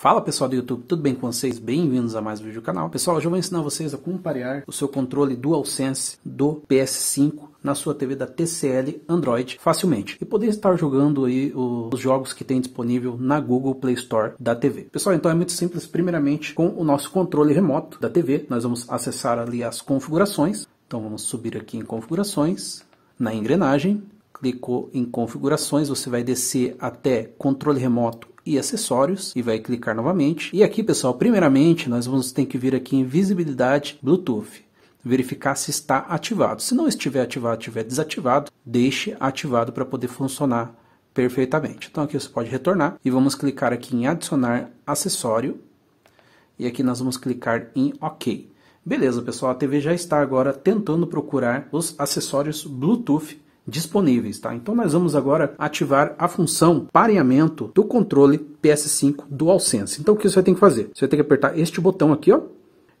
Fala pessoal do YouTube, tudo bem com vocês? Bem-vindos a mais um vídeo do canal. Pessoal, hoje eu vou ensinar vocês a como parear o seu controle DualSense do PS5 na sua TV da TCL Android facilmente e poder estar jogando aí os jogos que tem disponível na Google Play Store da TV. Pessoal, então é muito simples. Primeiramente, com o nosso controle remoto da TV, nós vamos acessar ali as configurações. Então vamos subir aqui em configurações, na engrenagem, clicou em configurações, você vai descer até controle remoto e acessórios e vai clicar novamente. E aqui, pessoal, primeiramente nós vamos ter que vir aqui em visibilidade Bluetooth, verificar se está ativado. Se não estiver ativado, estiver desativado, deixe ativado para poder funcionar perfeitamente. Então aqui você pode retornar e vamos clicar aqui em adicionar acessório e aqui nós vamos clicar em OK. Beleza, pessoal, a TV já está agora tentando procurar os acessórios Bluetooth disponíveis, tá? Então nós vamos agora ativar a função pareamento do controle PS5 DualSense. Então o que você ter que fazer? Você ter que apertar este botão aqui, ó,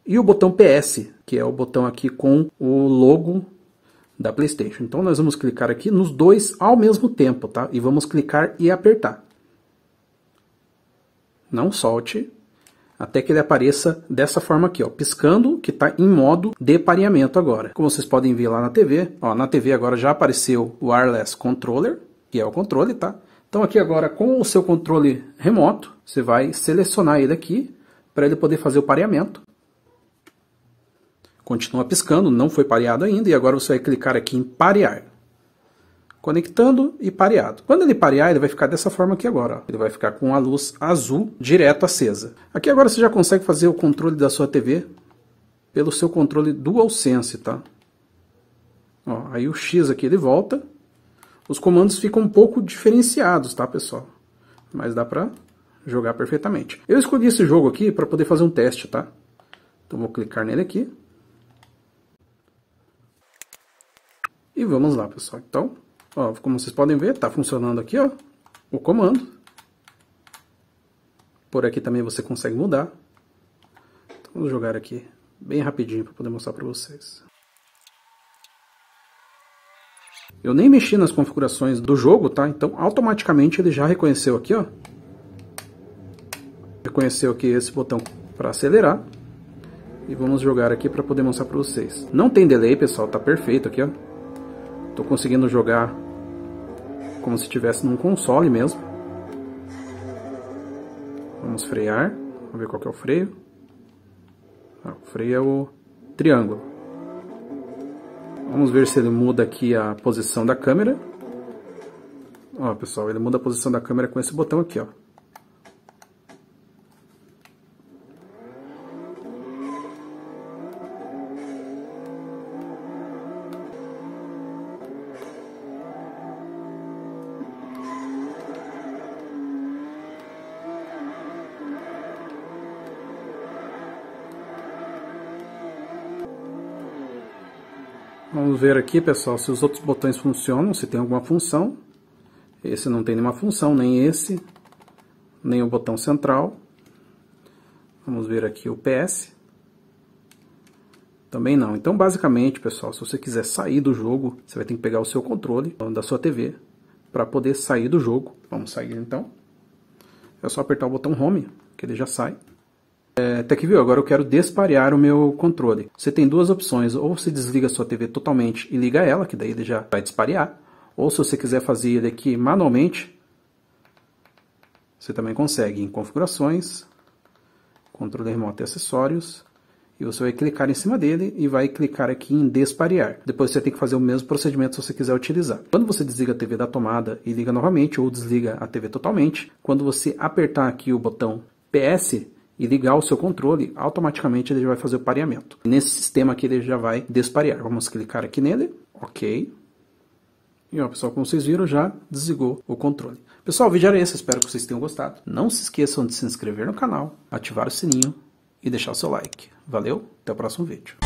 e o botão PS, que é o botão aqui com o logo da PlayStation. Então nós vamos clicar aqui nos dois ao mesmo tempo, tá? E vamos clicar e apertar. Não solte, até que ele apareça dessa forma aqui, ó, piscando, que está em modo de pareamento agora. Como vocês podem ver lá na TV, ó, na TV agora já apareceu o Wireless Controller, que é o controle, tá? Então aqui agora com o seu controle remoto, você vai selecionar ele aqui para ele poder fazer o pareamento. Continua piscando, não foi pareado ainda, e agora você vai clicar aqui em parear conectando e pareado. Quando ele parear, ele vai ficar dessa forma aqui agora. Ó. Ele vai ficar com a luz azul direto acesa. Aqui agora você já consegue fazer o controle da sua TV pelo seu controle DualSense, tá? Ó, aí o X aqui ele volta. Os comandos ficam um pouco diferenciados, tá, pessoal? Mas dá pra jogar perfeitamente. Eu escolhi esse jogo aqui para poder fazer um teste, tá? Então vou clicar nele aqui. E vamos lá, pessoal. Então, Ó, como vocês podem ver, está funcionando aqui, ó, o comando. Por aqui também você consegue mudar. Então, vamos jogar aqui bem rapidinho para poder mostrar para vocês. Eu nem mexi nas configurações do jogo, tá? Então, automaticamente ele já reconheceu aqui, ó. Reconheceu aqui esse botão para acelerar. E vamos jogar aqui para poder mostrar para vocês. Não tem delay, pessoal, tá perfeito aqui, ó. Tô conseguindo jogar como se estivesse num console mesmo. Vamos frear. Vamos ver qual que é o freio. Ah, o freio é o triângulo. Vamos ver se ele muda aqui a posição da câmera. Ó, pessoal, ele muda a posição da câmera com esse botão aqui, ó. Vamos ver aqui, pessoal, se os outros botões funcionam, se tem alguma função. Esse não tem nenhuma função, nem esse, nem o botão central. Vamos ver aqui o PS. Também não. Então, basicamente, pessoal, se você quiser sair do jogo, você vai ter que pegar o seu controle da sua TV para poder sair do jogo. Vamos sair então. É só apertar o botão Home, que ele já sai. É, TechView, agora eu quero desparear o meu controle. Você tem duas opções, ou você desliga sua TV totalmente e liga ela, que daí ele já vai desparear, ou se você quiser fazer ele aqui manualmente, você também consegue em configurações, controle remoto e acessórios, e você vai clicar em cima dele e vai clicar aqui em desparear. Depois você tem que fazer o mesmo procedimento se você quiser utilizar. Quando você desliga a TV da tomada e liga novamente, ou desliga a TV totalmente, quando você apertar aqui o botão PS, e ligar o seu controle, automaticamente ele vai fazer o pareamento. Nesse sistema aqui ele já vai desparear. Vamos clicar aqui nele, ok. E ó, pessoal, como vocês viram, já desligou o controle. Pessoal, o vídeo era esse, espero que vocês tenham gostado. Não se esqueçam de se inscrever no canal, ativar o sininho e deixar o seu like. Valeu, até o próximo vídeo.